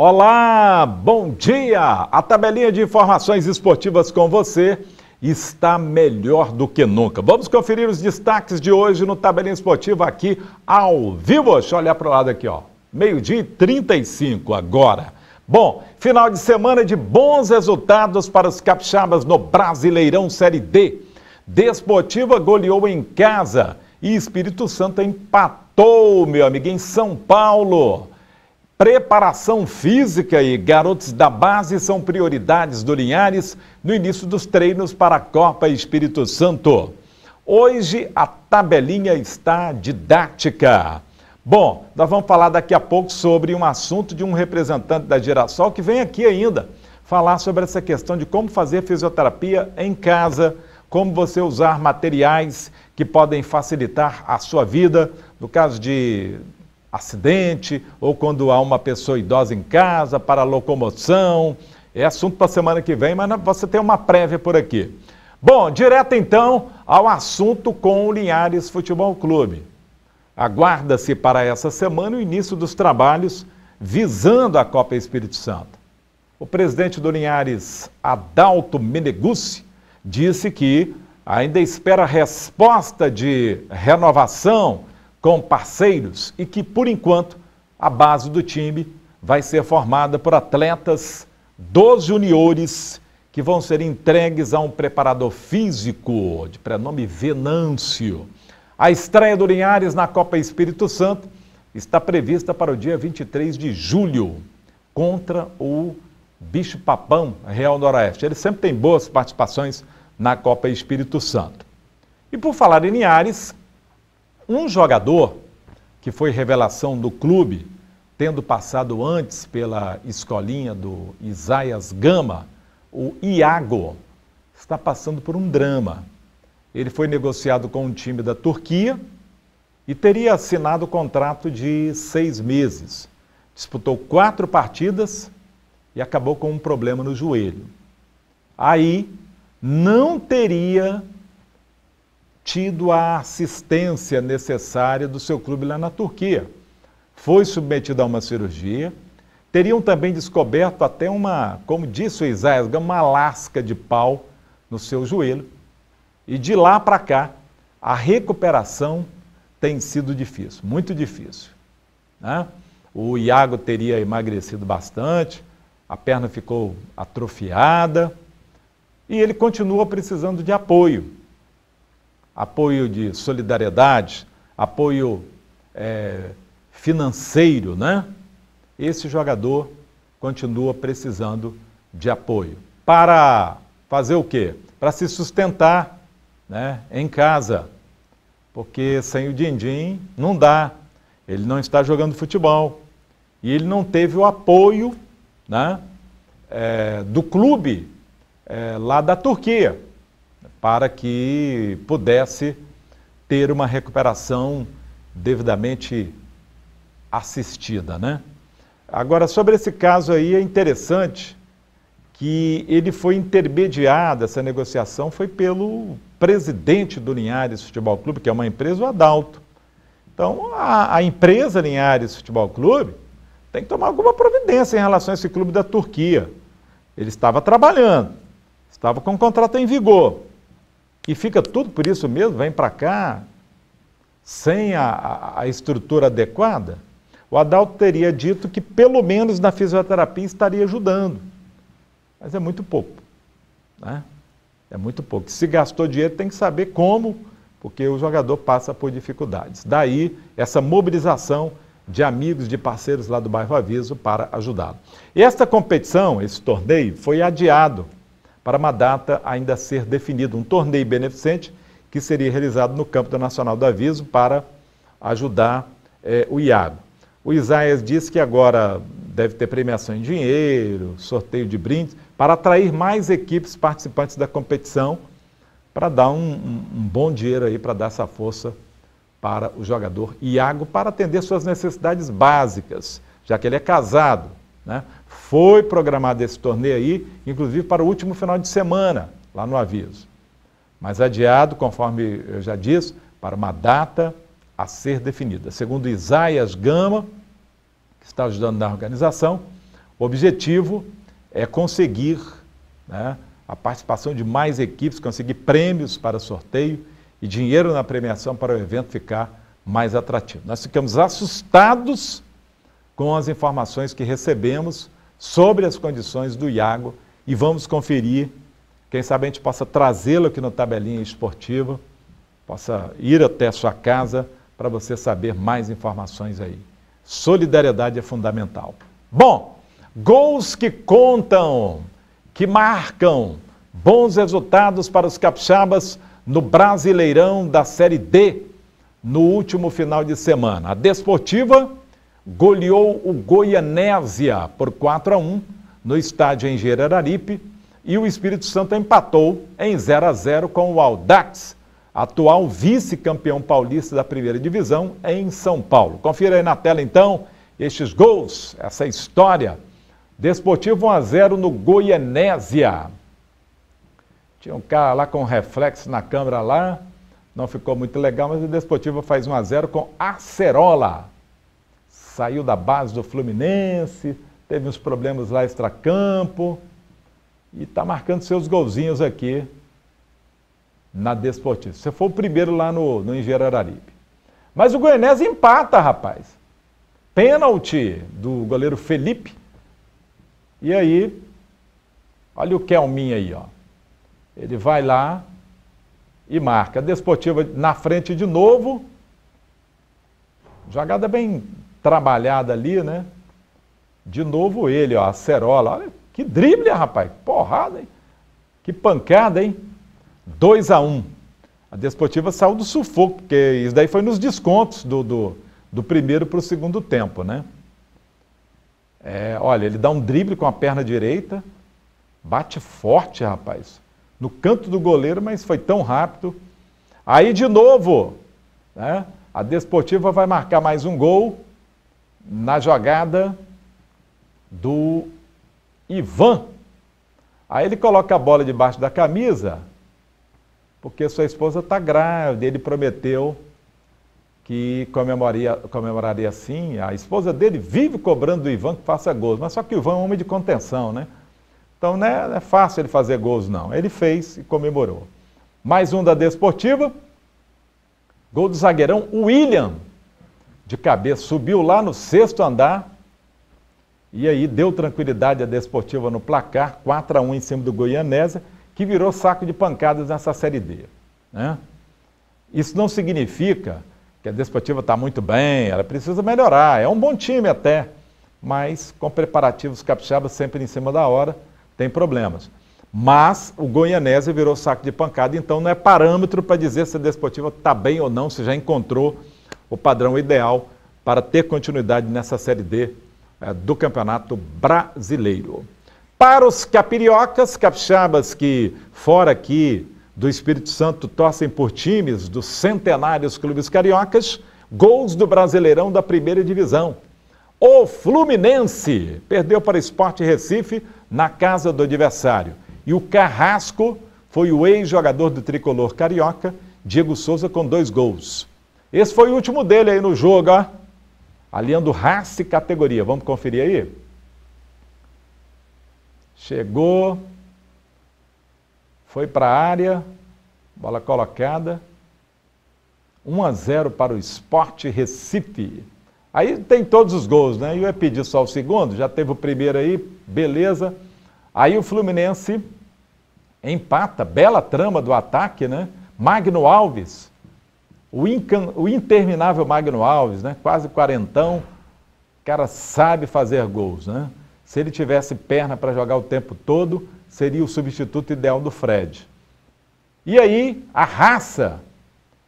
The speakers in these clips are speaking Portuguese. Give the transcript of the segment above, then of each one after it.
Olá, bom dia! A tabelinha de informações esportivas com você está melhor do que nunca. Vamos conferir os destaques de hoje no Tabelinha Esportiva aqui ao vivo. Deixa eu olhar para o lado aqui, ó. Meio-dia e 35 agora. Bom, final de semana de bons resultados para os capixabas no Brasileirão Série D. Desportiva goleou em casa e Espírito Santo empatou, meu amigo, em São Paulo. Preparação física e garotos da base são prioridades do Linhares no início dos treinos para a Copa Espírito Santo. Hoje a tabelinha está didática. Bom, nós vamos falar daqui a pouco sobre um assunto de um representante da Girassol que vem aqui ainda falar sobre essa questão de como fazer fisioterapia em casa, como você usar materiais que podem facilitar a sua vida, no caso de acidente ou quando há uma pessoa idosa em casa para locomoção. É assunto para a semana que vem, mas você tem uma prévia por aqui. Bom, direto então ao assunto com o Linhares Futebol Clube. Aguarda-se para essa semana o início dos trabalhos visando a Copa Espírito Santo. O presidente do Linhares, Adalto Menegucci, disse que ainda espera resposta de renovação com parceiros e que, por enquanto, a base do time vai ser formada por atletas dos juniores que vão ser entregues a um preparador físico de prenome Venâncio. A estreia do Linhares na Copa Espírito Santo está prevista para o dia 23 de julho contra o Bicho Papão Real Noroeste. Ele sempre tem boas participações na Copa Espírito Santo. E por falar em Linhares, um jogador que foi revelação do clube, tendo passado antes pela escolinha do Isaias Gama, o Iago, está passando por um drama. Ele foi negociado com um time da Turquia e teria assinado o contrato de seis meses. Disputou quatro partidas e acabou com um problema no joelho. Aí não teria tido a assistência necessária do seu clube lá na Turquia. Foi submetido a uma cirurgia. Teriam também descoberto até uma, como disse o Isaías, uma lasca de pau no seu joelho. E de lá para cá, a recuperação tem sido difícil, muito difícil. Né? O Iago teria emagrecido bastante, a perna ficou atrofiada e ele continua precisando de apoio apoio de solidariedade, apoio é, financeiro, né? Esse jogador continua precisando de apoio. Para fazer o quê? Para se sustentar né, em casa. Porque sem o Dindim não dá. Ele não está jogando futebol. E ele não teve o apoio né, é, do clube é, lá da Turquia para que pudesse ter uma recuperação devidamente assistida, né? Agora, sobre esse caso aí, é interessante que ele foi intermediado, essa negociação foi pelo presidente do Linhares Futebol Clube, que é uma empresa, o Adalto. Então, a, a empresa Linhares Futebol Clube tem que tomar alguma providência em relação a esse clube da Turquia. Ele estava trabalhando, estava com o contrato em vigor e fica tudo por isso mesmo, vem para cá, sem a, a, estrutura adequada, o Adalto teria dito que pelo menos na fisioterapia estaria ajudando. Mas é muito pouco. Né? É muito pouco. Se gastou dinheiro, tem que saber como, porque o jogador passa por dificuldades. Daí essa mobilização de amigos, de parceiros lá do bairro Aviso para ajudá-lo. Esta competição, esse torneio, foi adiado para uma data ainda a ser definida, um torneio beneficente que seria realizado no campo da Nacional do Aviso para ajudar é, o Iago. O Isaías disse que agora deve ter premiação em dinheiro, sorteio de brindes, para atrair mais equipes participantes da competição, para dar um, um, um bom dinheiro aí, para dar essa força para o jogador Iago, para atender suas necessidades básicas, já que ele é casado, né? Foi programado esse torneio aí, inclusive para o último final de semana, lá no aviso. Mas adiado, conforme eu já disse, para uma data a ser definida. Segundo Isaías Gama, que está ajudando na organização, O objetivo é conseguir né, a participação de mais equipes, conseguir prêmios para sorteio e dinheiro na premiação para o evento ficar mais atrativo. Nós ficamos assustados com as informações que recebemos sobre as condições do Iago e vamos conferir. Quem sabe a gente possa trazê-lo aqui no Tabelinha Esportiva, possa ir até a sua casa para você saber mais informações aí. Solidariedade é fundamental. Bom, gols que contam, que marcam, bons resultados para os capixabas no Brasileirão da Série D no último final de semana. A Desportiva goleou o Goianésia por 4 a 1 no estádio em Gerararipe e o Espírito Santo empatou em 0 a 0 com o Audax, atual vice-campeão paulista da primeira divisão em São Paulo. Confira aí na tela então estes gols, essa história. Desportivo 1 a 0 no Goianésia. Tinha um cara lá com reflexo na câmera lá, não ficou muito legal, mas o Desportivo faz 1 a 0 com Acerola. Saiu da base do Fluminense, teve uns problemas lá extracampo e está marcando seus golzinhos aqui na Desportivo. Você foi o primeiro lá no, no Engenheiro Mas o Goianese empata, rapaz. Pênalti do goleiro Felipe. E aí, olha o Kelminho aí, ó. Ele vai lá, e marca. Desportiva na frente de novo. Jogada bem trabalhada ali, né? De novo ele, ó, a Cerola. Olha que drible, rapaz. Porrada, hein? Que pancada, hein? 2 a 1 um. A Desportiva saiu do sufoco, porque isso daí foi nos descontos do, do, do primeiro para o segundo tempo, né? É, olha, ele dá um drible com a perna direita, bate forte, rapaz no canto do goleiro, mas foi tão rápido. Aí de novo, né, a Desportiva vai marcar mais um gol na jogada do Ivan. Aí ele coloca a bola debaixo da camisa, porque sua esposa está grávida, ele prometeu que comemoraria, comemoraria assim. A esposa dele vive cobrando do Ivan que faça gols, mas só que o Ivan é um homem de contenção, né? Então não é, não é fácil ele fazer gols, não. Ele fez e comemorou. Mais um da Desportiva. Gol do zagueirão William. De cabeça, subiu lá no sexto andar. E aí deu tranquilidade à Desportiva no placar, 4 a 1 em cima do Goianésia, que virou saco de pancadas nessa Série D. Né? Isso não significa que a Desportiva está muito bem, ela precisa melhorar. É um bom time até, mas com preparativos capixabas sempre em cima da hora tem problemas. Mas o Goianésia virou saco de pancada, então não é parâmetro para dizer se a Desportiva está bem ou não, se já encontrou o padrão ideal para ter continuidade nessa Série D é, do Campeonato Brasileiro. Para os capiriocas, capixabas que fora aqui do Espírito Santo torcem por times dos centenários clubes cariocas, gols do Brasileirão da primeira divisão. O Fluminense perdeu para Esporte Recife na casa do adversário. E o Carrasco foi o ex-jogador do tricolor carioca, Diego Souza, com dois gols. Esse foi o último dele aí no jogo, ó. Aliando raça e categoria. Vamos conferir aí? Chegou, foi para a área, bola colocada. 1 a 0 para o Esporte Recife. Aí tem todos os gols, né? Eu ia pedir só o segundo, já teve o primeiro aí, beleza. Aí o Fluminense empata, bela trama do ataque, né? Magno Alves, o, incan, o interminável Magno Alves, né? Quase quarentão, o cara sabe fazer gols, né? Se ele tivesse perna para jogar o tempo todo, seria o substituto ideal do Fred. E aí, a raça,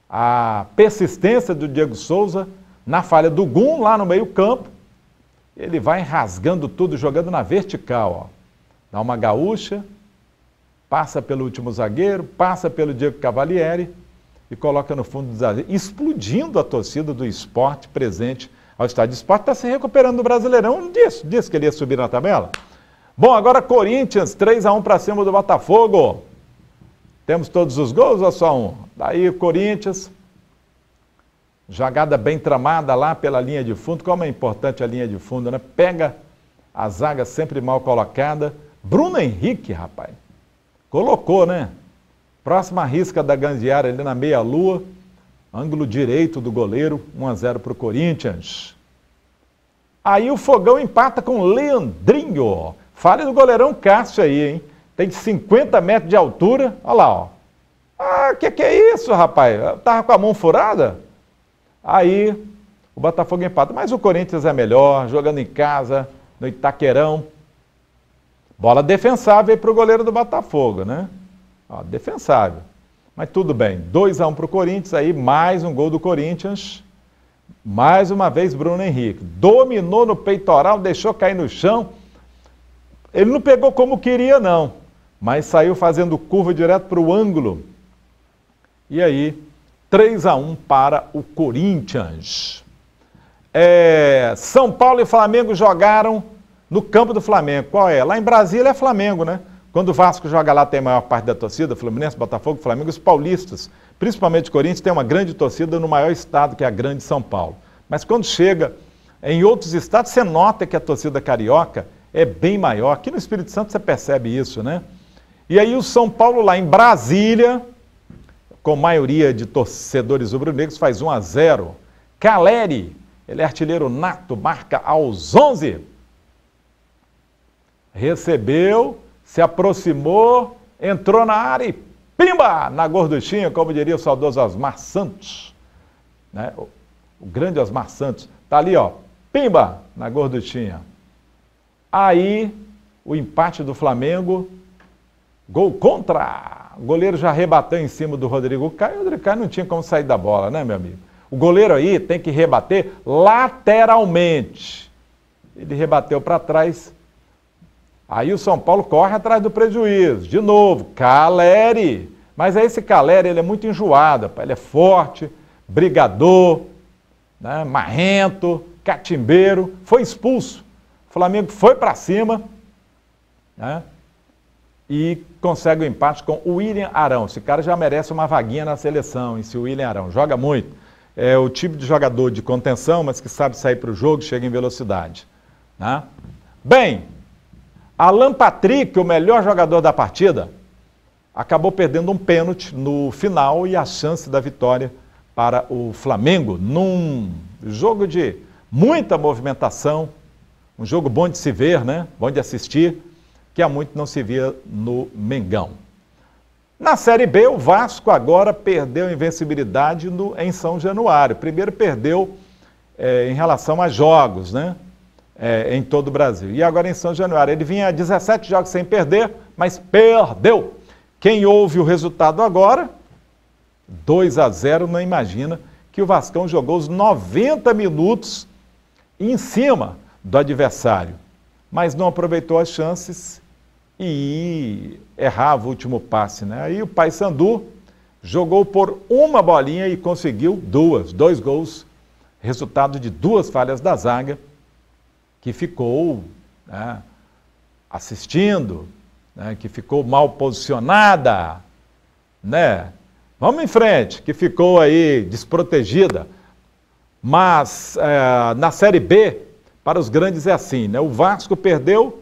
a persistência do Diego Souza na falha do Gum, lá no meio-campo, ele vai rasgando tudo, jogando na vertical. Ó. Dá uma gaúcha, passa pelo último zagueiro, passa pelo Diego Cavalieri e coloca no fundo do zagueiro, explodindo a torcida do esporte presente ao estádio. O esporte está se recuperando do Brasileirão, disse, disse que ele ia subir na tabela. Bom, agora Corinthians, 3 a 1 para cima do Botafogo. Temos todos os gols ou só um? Daí Corinthians Jogada bem tramada lá pela linha de fundo. Como é importante a linha de fundo, né? Pega a zaga sempre mal colocada. Bruno Henrique, rapaz, colocou, né? Próxima risca da Gandiara ali na meia-lua, ângulo direito do goleiro, 1 a 0 para o Corinthians. Aí o Fogão empata com Leandrinho. Fale do goleirão Cássio aí, hein? Tem 50 metros de altura. Olha lá, ó. Ah, que que é isso, rapaz? tava com a mão furada? Aí o Botafogo empata. Mas o Corinthians é melhor, jogando em casa, no Itaquerão. Bola defensável para o goleiro do Botafogo, né? Ó, defensável. Mas tudo bem. 2 a 1 um para o Corinthians, aí mais um gol do Corinthians. Mais uma vez Bruno Henrique. Dominou no peitoral, deixou cair no chão. Ele não pegou como queria, não. Mas saiu fazendo curva direto para o ângulo. E aí, 3 a 1 para o Corinthians. É, São Paulo e Flamengo jogaram no campo do Flamengo. Qual é? Lá em Brasília é Flamengo, né? Quando o Vasco joga lá, tem a maior parte da torcida, Fluminense, Botafogo, Flamengo, os paulistas, principalmente Corinthians, tem uma grande torcida no maior estado, que é a Grande São Paulo. Mas quando chega em outros estados, você nota que a torcida carioca é bem maior. Aqui no Espírito Santo você percebe isso, né? E aí o São Paulo lá em Brasília, com maioria de torcedores rubro-negros, faz 1 a 0. Caleri ele é artilheiro nato, marca aos 11. Recebeu, se aproximou, entrou na área e pimba! Na gorduchinha, como diria o saudoso Osmar Santos. Né? O, grande Osmar Santos. Tá ali, ó. Pimba! Na gorduchinha. Aí, o empate do Flamengo. Gol contra! O goleiro já rebateu em cima do Rodrigo Caio. O Rodrigo Caio não tinha como sair da bola, né, meu amigo? O goleiro aí tem que rebater lateralmente. Ele rebateu para trás. Aí o São Paulo corre atrás do prejuízo. De novo, Caleri. Mas aí esse Caleri ele é muito enjoado, ele é forte, brigador, né, marrento, catimbeiro. Foi expulso. O Flamengo foi para cima né, e consegue o empate com o William Arão. Esse cara já merece uma vaguinha na seleção, esse William Arão. Joga muito é o tipo de jogador de contenção, mas que sabe sair para o jogo, chega em velocidade. Né? Bem, Alan Patrick, o melhor jogador da partida, acabou perdendo um pênalti no final e a chance da vitória para o Flamengo num jogo de muita movimentação, um jogo bom de se ver, né? Bom de assistir, que há muito não se via no Mengão. Na Série B, o Vasco agora perdeu a invencibilidade no, em São Januário. Primeiro perdeu é, em relação a jogos, né? É, em todo o Brasil. E agora em São Januário. Ele vinha 17 jogos sem perder, mas perdeu. Quem ouve o resultado agora, 2 a 0, não imagina que o Vascão jogou os 90 minutos em cima do adversário, mas não aproveitou as chances e errava o último passe. Né? Aí o Paysandu jogou por uma bolinha e conseguiu duas, dois gols, resultado de duas falhas da zaga, que ficou né, assistindo, né, que ficou mal posicionada, né? Vamos em frente, que ficou aí desprotegida. Mas é, na Série B, para os grandes é assim, né? O Vasco perdeu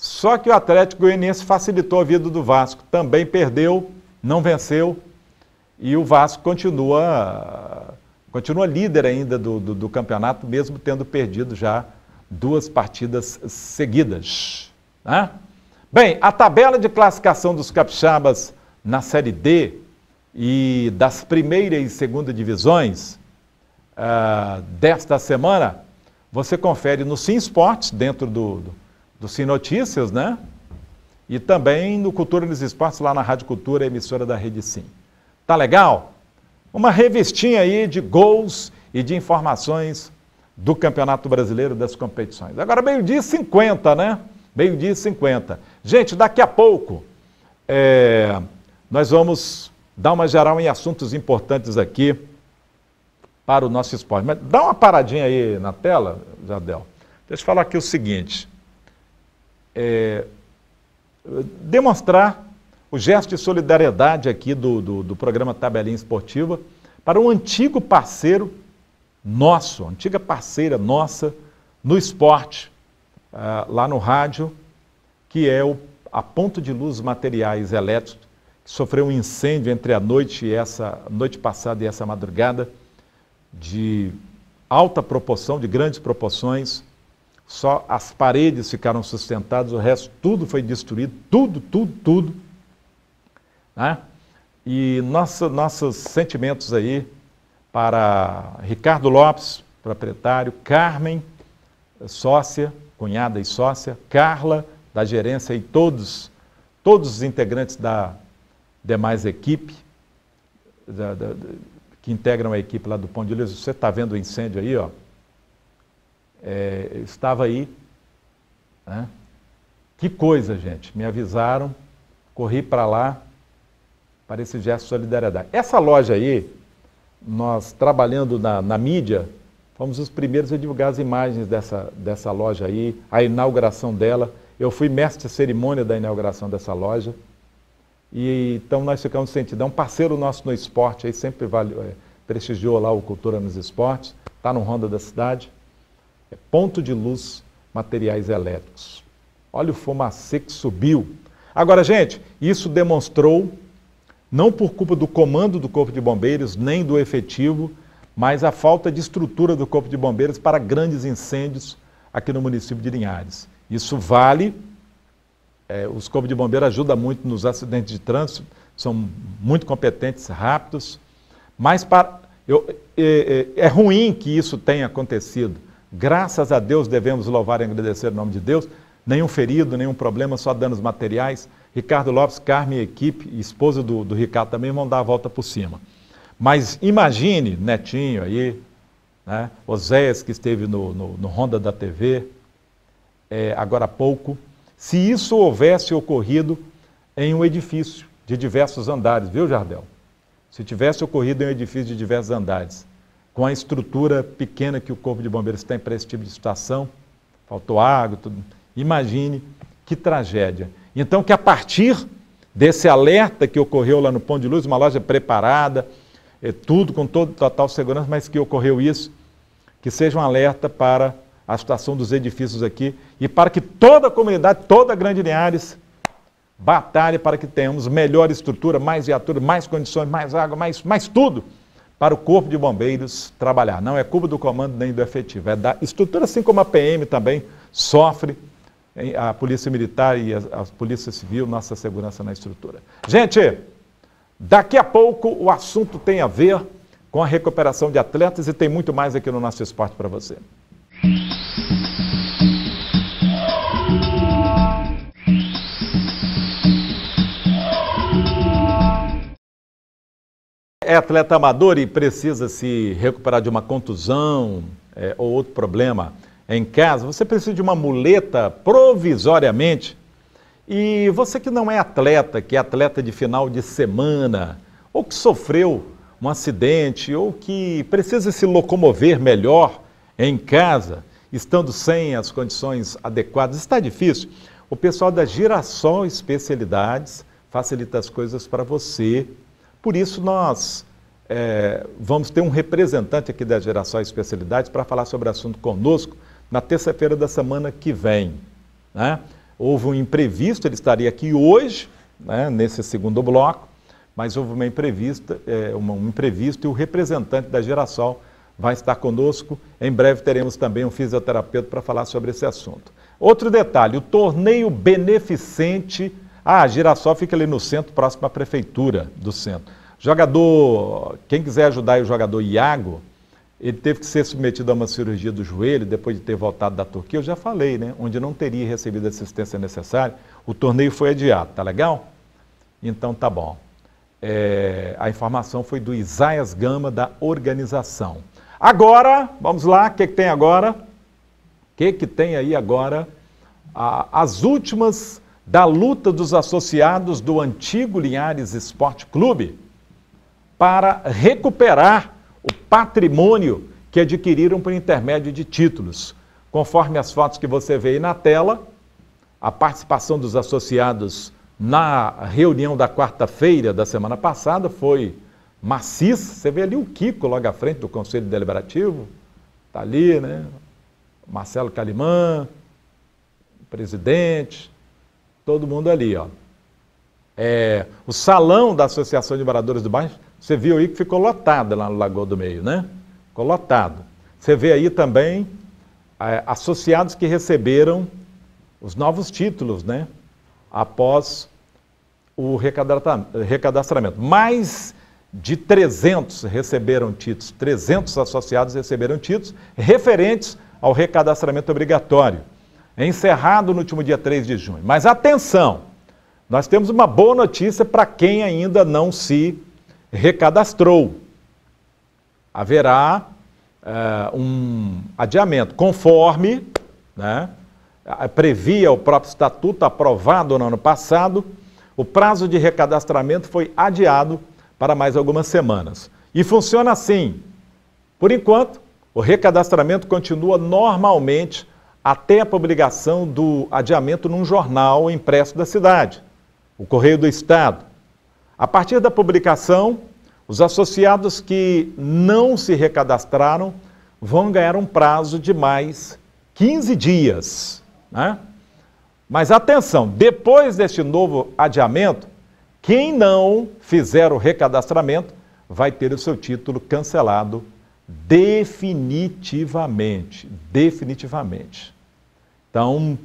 só que o Atlético Goianiense facilitou a vida do Vasco. Também perdeu, não venceu. E o Vasco continua, continua líder ainda do, do, do campeonato, mesmo tendo perdido já duas partidas seguidas. Né? Bem, a tabela de classificação dos capixabas na Série D e das primeira e segunda divisões uh, desta semana, você confere no Sim Esportes, dentro do, do do Sim Notícias, né? E também no Cultura nos Esportes, lá na Rádio Cultura, emissora da Rede Sim. Tá legal? Uma revistinha aí de gols e de informações do Campeonato Brasileiro das competições. Agora, meio-dia e 50, né? Meio-dia e 50. Gente, daqui a pouco é, nós vamos dar uma geral em assuntos importantes aqui para o nosso esporte. Mas dá uma paradinha aí na tela, Jadel. Deixa eu falar aqui o seguinte é, demonstrar o gesto de solidariedade aqui do, do, do, programa Tabelinha Esportiva para um antigo parceiro nosso, antiga parceira nossa no esporte, uh, lá no rádio, que é o, a ponto de luz materiais elétricos, que sofreu um incêndio entre a noite e essa noite passada e essa madrugada, de alta proporção, de grandes proporções. Só as paredes ficaram sustentadas, o resto tudo foi destruído, tudo, tudo, tudo. Né? E nosso, nossos sentimentos aí para Ricardo Lopes, proprietário, Carmen, sócia, cunhada e sócia, Carla, da gerência e todos, todos os integrantes da demais equipe, da, da, que integram a equipe lá do Pão de Luz. Você está vendo o incêndio aí, ó? É, estava aí. Né? Que coisa, gente. Me avisaram, corri para lá para esse gesto de solidariedade. Essa loja aí, nós trabalhando na, na mídia, fomos os primeiros a divulgar as imagens dessa, dessa loja aí, a inauguração dela. Eu fui mestre de cerimônia da inauguração dessa loja. E, então nós ficamos sentindo. É um parceiro nosso no esporte, aí sempre vale, é, prestigiou lá o Cultura nos Esportes, está no Ronda da Cidade. É ponto de luz, materiais elétricos. Olha o fumacê que subiu. Agora, gente, isso demonstrou, não por culpa do comando do Corpo de Bombeiros, nem do efetivo, mas a falta de estrutura do Corpo de Bombeiros para grandes incêndios aqui no município de Linhares. Isso vale é, os corpos de bombeiro ajudam muito nos acidentes de trânsito, são muito competentes, rápidos, mas para, eu, é, é, é, ruim que isso tenha acontecido. Graças a Deus devemos louvar e agradecer o nome de Deus. Nenhum ferido, nenhum problema, só danos materiais. Ricardo Lopes, Carme e equipe, esposa do, do Ricardo também vão dar a volta por cima. Mas imagine, Netinho aí, né, Oséias que esteve no, no, no Ronda da TV, é, agora há pouco, se isso houvesse ocorrido em um edifício de diversos andares, viu, Jardel? Se tivesse ocorrido em um edifício de diversos andares, com a estrutura pequena que o Corpo de Bombeiros tem para esse tipo de situação, faltou água, tudo. Imagine que tragédia. Então, que a partir desse alerta que ocorreu lá no Pão de Luz, uma loja preparada, é, tudo com todo total segurança, mas que ocorreu isso, que seja um alerta para a situação dos edifícios aqui e para que toda a comunidade, toda a Grande Linhares, batalhe para que tenhamos melhor estrutura, mais viatura, mais condições, mais água, mais, mais tudo para o Corpo de Bombeiros trabalhar. Não é culpa do comando nem do efetivo, é da estrutura, assim como a PM também sofre, a Polícia Militar e a, a Polícia Civil, nossa segurança na estrutura. Gente, daqui a pouco o assunto tem a ver com a recuperação de atletas e tem muito mais aqui no nosso esporte para você. é atleta amador e precisa se recuperar de uma contusão é, ou outro problema em casa, você precisa de uma muleta provisoriamente. E você que não é atleta, que é atleta de final de semana, ou que sofreu um acidente, ou que precisa se locomover melhor em casa, estando sem as condições adequadas, está difícil. O pessoal da Girassol Especialidades facilita as coisas para você por isso, nós é, vamos ter um representante aqui da Geração Especialidades para falar sobre o assunto conosco na terça-feira da semana que vem. Né? Houve um imprevisto, ele estaria aqui hoje, né, nesse segundo bloco, mas houve uma imprevista, é, um imprevisto e o representante da Geração vai estar conosco. Em breve teremos também um fisioterapeuta para falar sobre esse assunto. Outro detalhe, o torneio beneficente ah, Girassol fica ali no centro, próximo à prefeitura do centro. Jogador, quem quiser ajudar o jogador Iago, ele teve que ser submetido a uma cirurgia do joelho depois de ter voltado da Turquia, eu já falei, né? Onde não teria recebido a assistência necessária. O torneio foi adiado, tá legal? Então tá bom. É, a informação foi do Isaias Gama, da organização. Agora, vamos lá, o que, que, tem agora? O que, que tem aí agora? As últimas da luta dos associados do antigo Linhares Esporte Clube para recuperar patrimônio que adquiriram por intermédio de títulos. Conforme as fotos que você vê aí na tela, a participação dos associados na reunião da quarta-feira da semana passada foi maciça. Você vê ali o Kiko logo à frente do Conselho Deliberativo, está ali, né? Marcelo Calimã, presidente, todo mundo ali, ó. É, o salão da Associação de Moradores do Bairro, você viu aí que ficou lotado lá no Lagoa do Meio, né? Ficou lotado. Você vê aí também é, associados que receberam os novos títulos, né? Após o recadastramento. Mais de 300 receberam títulos, 300 associados receberam títulos referentes ao recadastramento obrigatório, encerrado no último dia 3 de junho. Mas atenção, nós temos uma boa notícia para quem ainda não se recadastrou. Haverá uh, um adiamento, conforme né, previa o próprio estatuto aprovado no ano passado, o prazo de recadastramento foi adiado para mais algumas semanas. E funciona assim. Por enquanto, o recadastramento continua normalmente até a publicação do adiamento num jornal impresso da cidade, o Correio do Estado. A partir da publicação, os associados que não se recadastraram vão ganhar um prazo de mais 15 dias. Né? Mas atenção, depois deste novo adiamento, quem não fizer o recadastramento vai ter o seu título cancelado definitivamente. Definitivamente. Então,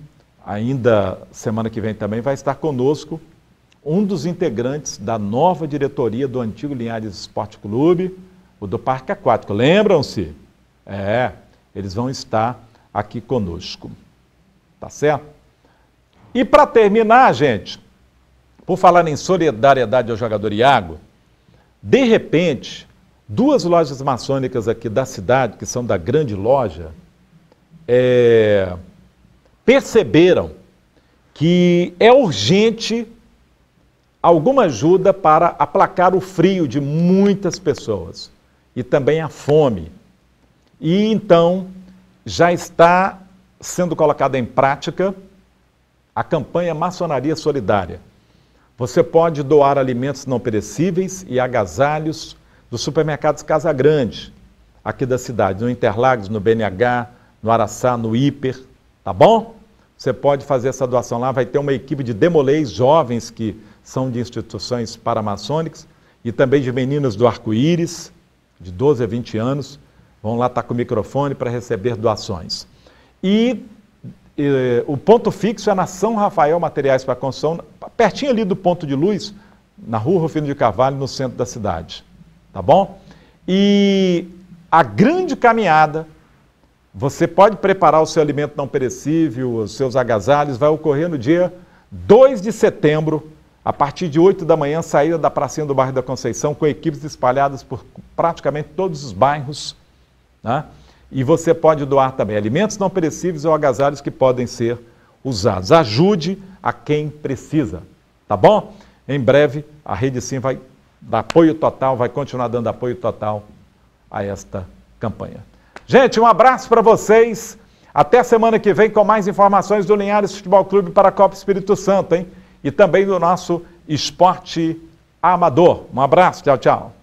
ainda semana que vem também vai estar conosco um dos integrantes da nova diretoria do antigo Linhares Esporte Clube, o do Parque Aquático. Lembram-se? É, eles vão estar aqui conosco. Tá certo? E para terminar, gente, por falar em solidariedade ao jogador Iago, de repente, duas lojas maçônicas aqui da cidade, que são da grande loja, é, perceberam que é urgente alguma ajuda para aplacar o frio de muitas pessoas e também a fome. E então já está sendo colocada em prática a campanha Maçonaria Solidária. Você pode doar alimentos não perecíveis e agasalhos dos supermercados Casa Grande, aqui da cidade, no Interlagos, no BNH, no Araçá, no Hiper, tá bom? Você pode fazer essa doação lá, vai ter uma equipe de demolês jovens que são de instituições paramaçônicas e também de meninas do arco-íris, de 12 a 20 anos, vão lá estar com o microfone para receber doações. E, e o ponto fixo é na São Rafael Materiais para Construção, pertinho ali do ponto de luz, na rua Rufino de Carvalho, no centro da cidade. Tá bom? E a grande caminhada, você pode preparar o seu alimento não perecível, os seus agasalhos, vai ocorrer no dia 2 de setembro, a partir de 8 da manhã, saída da pracinha do bairro da Conceição, com equipes espalhadas por praticamente todos os bairros. Né? E você pode doar também alimentos não perecíveis ou agasalhos que podem ser usados. Ajude a quem precisa, tá bom? Em breve, a Rede Sim vai dar apoio total, vai continuar dando apoio total a esta campanha. Gente, um abraço para vocês. Até semana que vem com mais informações do Linhares Futebol Clube para a Copa Espírito Santo, hein? E também do nosso esporte amador. Um abraço, tchau, tchau.